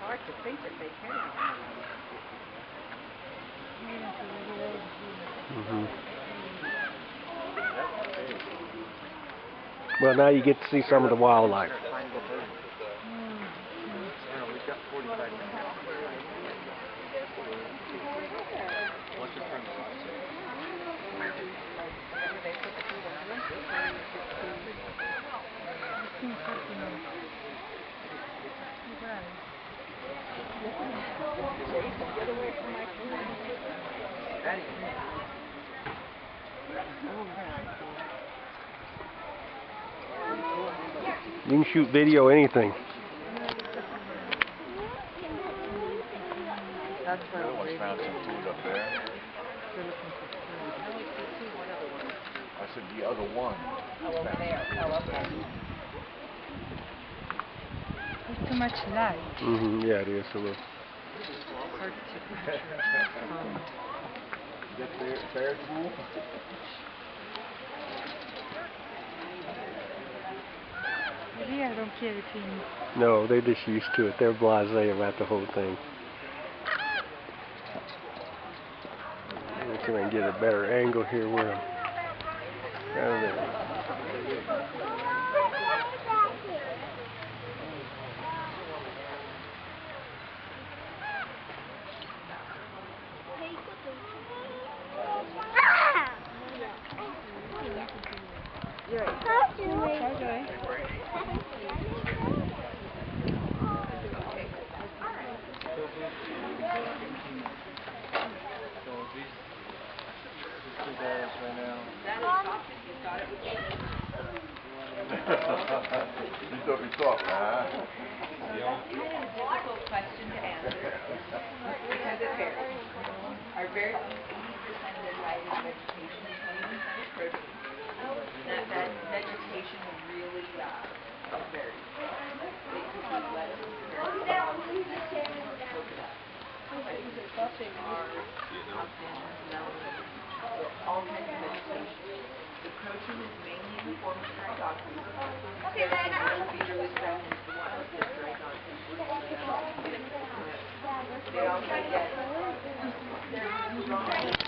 hard to think that they can outrun hmm Well, now you get to see some of the wildlife. You can shoot video, anything. That's where Someone found some food up there. they're looking for food. I said the other one. Oh, over there. Oh, okay. There's too much light. Mm -hmm. Yeah, it is. A little. Hard to picture. Is that bear, bear pool? Maybe I don't care if he No, they're just used to it. They're blasé about the whole thing. Let's see if I can get a better angle here where I'm. Now. you thought we talked, huh? difficult question to answer because it varies. Our very percent of diet is and They also get, strong